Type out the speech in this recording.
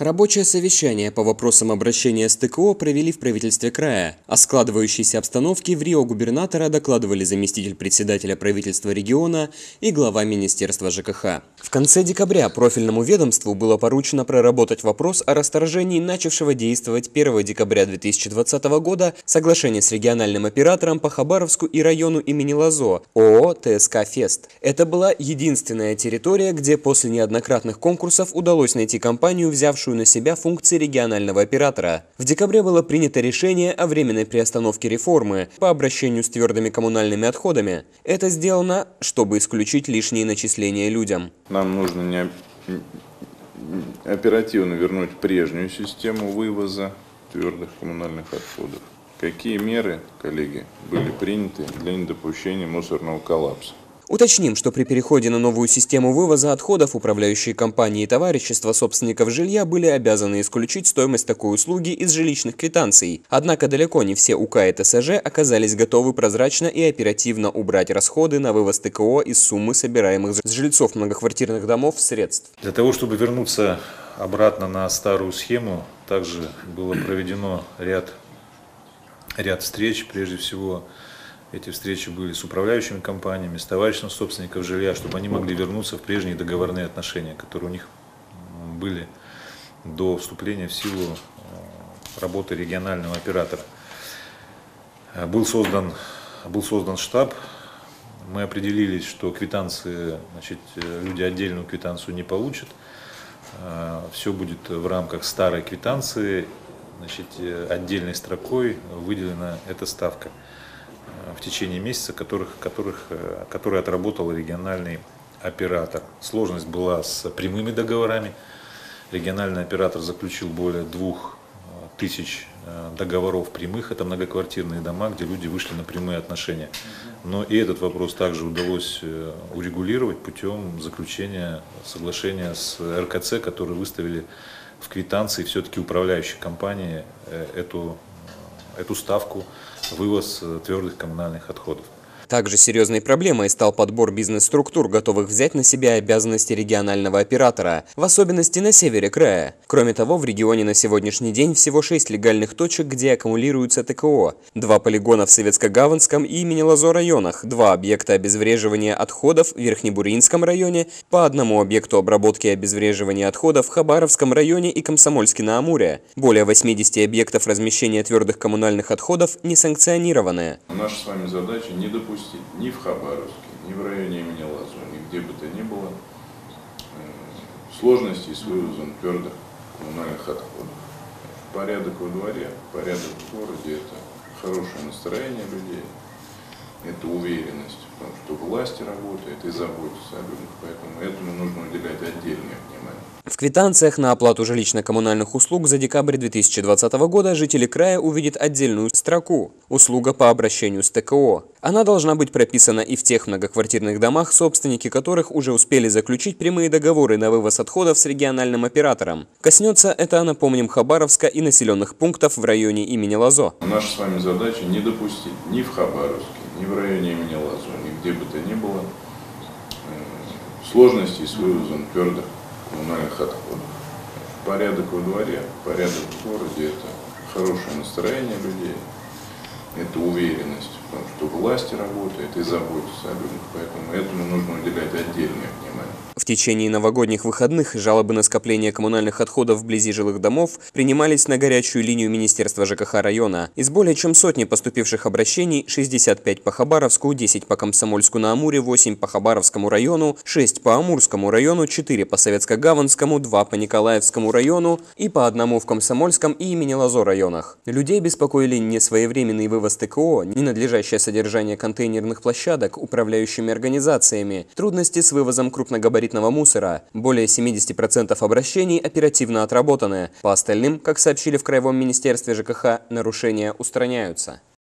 Рабочее совещание по вопросам обращения с ТКО провели в правительстве края. О складывающейся обстановке в Рио губернатора докладывали заместитель председателя правительства региона и глава Министерства ЖКХ. В конце декабря профильному ведомству было поручено проработать вопрос о расторжении начавшего действовать 1 декабря 2020 года соглашения с региональным оператором по Хабаровску и району имени Лазо ООО «ТСК Фест». Это была единственная территория, где после неоднократных конкурсов удалось найти компанию, взявшую взявшую на себя функции регионального оператора. В декабре было принято решение о временной приостановке реформы по обращению с твердыми коммунальными отходами. Это сделано, чтобы исключить лишние начисления людям. Нам нужно не оперативно вернуть прежнюю систему вывоза твердых коммунальных отходов. Какие меры, коллеги, были приняты для недопущения мусорного коллапса? Уточним, что при переходе на новую систему вывоза отходов управляющие компании и товарищества собственников жилья были обязаны исключить стоимость такой услуги из жилищных квитанций. Однако далеко не все УК и ТСЖ оказались готовы прозрачно и оперативно убрать расходы на вывоз ТКО из суммы собираемых с жильцов многоквартирных домов средств. Для того, чтобы вернуться обратно на старую схему, также было проведено ряд, ряд встреч, прежде всего эти встречи были с управляющими компаниями, с товариществом собственников жилья, чтобы они могли вернуться в прежние договорные отношения, которые у них были до вступления в силу э, работы регионального оператора. Э, был создан, был создан штаб, мы определились, что квитанции, значит, э, люди отдельную квитанцию не получат. Все будет в рамках старой квитанции, значит, отдельной строкой выделена эта ставка в течение месяца, которых, которых, э, которые отработал региональный оператор. Сложность была с прямыми договорами. Региональный оператор заключил более двух э, тысяч э, договоров прямых. Это многоквартирные дома, где люди вышли на прямые отношения. Но и этот вопрос также удалось урегулировать путем заключения соглашения с РКЦ, которые выставили в квитанции все-таки управляющей компании эту, эту ставку вывоз э, твердых коммунальных отходов. Также серьезной проблемой стал подбор бизнес-структур, готовых взять на себя обязанности регионального оператора, в особенности на севере края. Кроме того, в регионе на сегодняшний день всего 6 легальных точек, где аккумулируются ТКО, два полигона в Советско-Гаванском и Лазо районах, два объекта обезвреживания отходов в Верхнебуринском районе, по одному объекту обработки и обезвреживания отходов в Хабаровском районе и Комсомольске-на-Амуре. Более 80 объектов размещения твердых коммунальных отходов несанкционированные. Наша с вами задача не допустить допустить ни в Хабаровске, ни в районе имени Лазо, нигде бы то ни было э, сложностей с вывозом твердых коммунальных отходов. Порядок во дворе, порядок в городе – это хорошее настроение людей, это уверенность в том, что власти работают и заботятся о людях, поэтому этому нужно уделять отдельное внимание. В квитанциях на оплату жилищно-коммунальных услуг за декабрь 2020 года жители края увидят отдельную строку «Услуга по обращению с ТКО». Она должна быть прописана и в тех многоквартирных домах, собственники которых уже успели заключить прямые договоры на вывоз отходов с региональным оператором. Коснется это, напомним, Хабаровска и населенных пунктов в районе имени Лазо. Наша с вами задача не допустить ни в Хабаровске, ни в районе имени Лазо, нигде бы то ни было э, сложностей с вывозом твердых коммунальных отходов. Порядок во дворе, порядок в городе – это хорошее настроение людей, это уверенность в том, что власти работают и заботятся о людях, поэтому этому нужно уделять отдельное внимание. В течение новогодних выходных жалобы на скопление коммунальных отходов вблизи жилых домов принимались на горячую линию Министерства ЖКХ района. Из более чем сотни поступивших обращений 65 по Хабаровску, 10 по Комсомольску на Амуре, 8 по Хабаровскому району, 6 по Амурскому району, 4 по Советско-Гаванскому, 2 по Николаевскому району и по одному в Комсомольском и имени Лазо районах. Людей беспокоили не своевременный вывоз ТКО, ненадлежащее содержание контейнерных площадок управляющими организациями, трудности с вывозом крупногабаритных габаритного мусора. Более 70% обращений оперативно отработаны. По остальным, как сообщили в Краевом министерстве ЖКХ, нарушения устраняются.